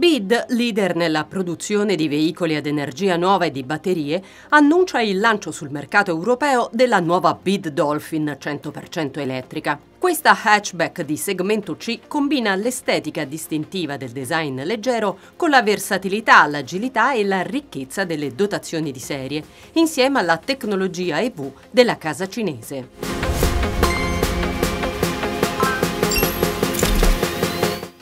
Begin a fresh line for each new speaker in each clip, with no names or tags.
BID, leader nella produzione di veicoli ad energia nuova e di batterie, annuncia il lancio sul mercato europeo della nuova BID Dolphin 100% elettrica. Questa hatchback di segmento C combina l'estetica distintiva del design leggero con la versatilità, l'agilità e la ricchezza delle dotazioni di serie, insieme alla tecnologia EV della casa cinese.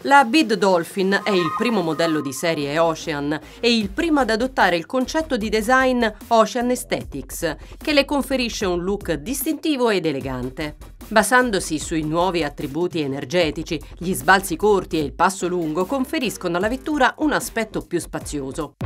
La Bid Dolphin è il primo modello di serie Ocean e il primo ad adottare il concetto di design Ocean Aesthetics, che le conferisce un look distintivo ed elegante. Basandosi sui nuovi attributi energetici, gli sbalzi corti e il passo lungo conferiscono alla vettura un aspetto più spazioso.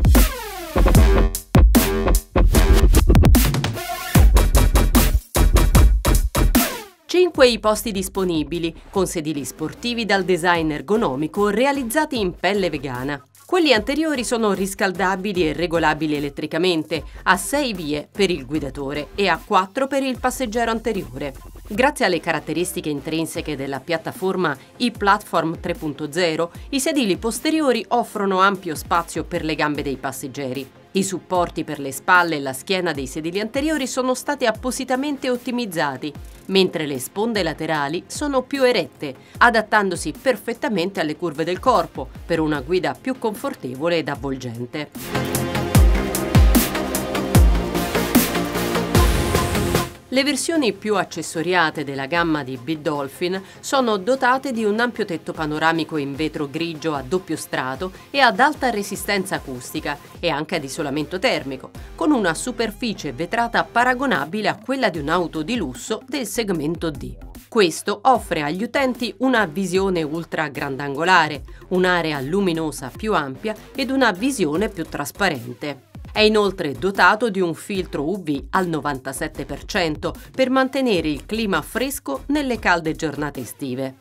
5 i posti disponibili, con sedili sportivi dal design ergonomico realizzati in pelle vegana. Quelli anteriori sono riscaldabili e regolabili elettricamente, a 6 vie per il guidatore e a 4 per il passeggero anteriore. Grazie alle caratteristiche intrinseche della piattaforma e-Platform 3.0, i sedili posteriori offrono ampio spazio per le gambe dei passeggeri. I supporti per le spalle e la schiena dei sedili anteriori sono stati appositamente ottimizzati, mentre le sponde laterali sono più erette, adattandosi perfettamente alle curve del corpo per una guida più confortevole ed avvolgente. Le versioni più accessoriate della gamma di Bid Dolphin sono dotate di un ampio tetto panoramico in vetro grigio a doppio strato e ad alta resistenza acustica e anche ad isolamento termico, con una superficie vetrata paragonabile a quella di un'auto di lusso del segmento D. Questo offre agli utenti una visione ultra grandangolare, un'area luminosa più ampia ed una visione più trasparente. È inoltre dotato di un filtro UV al 97% per mantenere il clima fresco nelle calde giornate estive.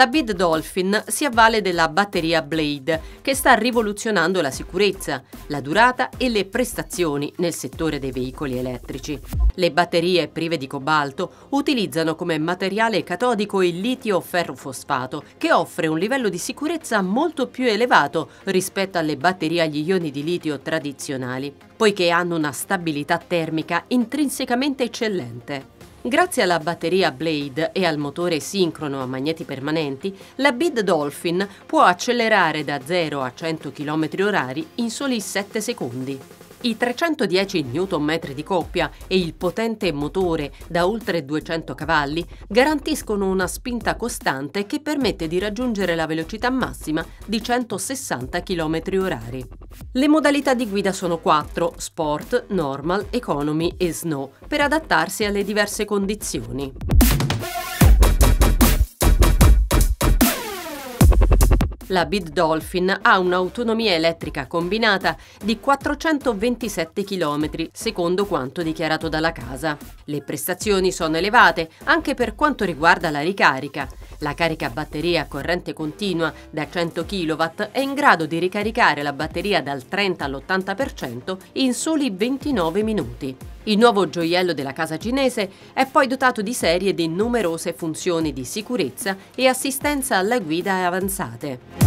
La Bid Dolphin si avvale della batteria Blade, che sta rivoluzionando la sicurezza, la durata e le prestazioni nel settore dei veicoli elettrici. Le batterie prive di cobalto utilizzano come materiale catodico il litio ferrofosfato, che offre un livello di sicurezza molto più elevato rispetto alle batterie agli ioni di litio tradizionali, poiché hanno una stabilità termica intrinsecamente eccellente. Grazie alla batteria Blade e al motore sincrono a magneti permanenti, la Bid Dolphin può accelerare da 0 a 100 km/h in soli 7 secondi. I 310 Nm di coppia e il potente motore da oltre 200 cavalli garantiscono una spinta costante che permette di raggiungere la velocità massima di 160 km/h. Le modalità di guida sono quattro, Sport, Normal, Economy e Snow, per adattarsi alle diverse condizioni. La Bid Dolphin ha un'autonomia elettrica combinata di 427 km, secondo quanto dichiarato dalla casa. Le prestazioni sono elevate anche per quanto riguarda la ricarica. La carica batteria a corrente continua da 100 kW è in grado di ricaricare la batteria dal 30 all'80% in soli 29 minuti. Il nuovo gioiello della casa cinese è poi dotato di serie di numerose funzioni di sicurezza e assistenza alla guida avanzate.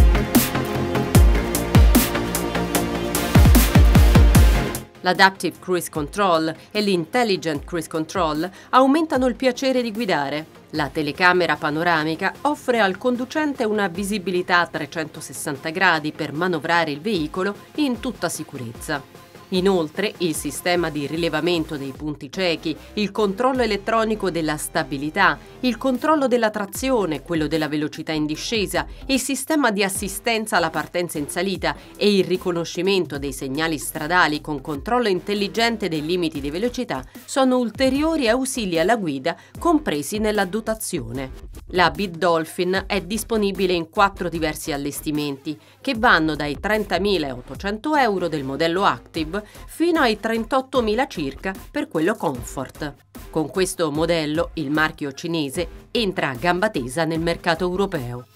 L'Adaptive Cruise Control e l'Intelligent Cruise Control aumentano il piacere di guidare. La telecamera panoramica offre al conducente una visibilità a 360 gradi per manovrare il veicolo in tutta sicurezza. Inoltre, il sistema di rilevamento dei punti ciechi, il controllo elettronico della stabilità, il controllo della trazione, quello della velocità in discesa, il sistema di assistenza alla partenza in salita e il riconoscimento dei segnali stradali con controllo intelligente dei limiti di velocità sono ulteriori ausili alla guida compresi nella dotazione. La Bid Dolphin è disponibile in quattro diversi allestimenti che vanno dai 30.800 euro del modello Active fino ai 38.000 circa per quello Comfort. Con questo modello il marchio cinese entra a gamba tesa nel mercato europeo.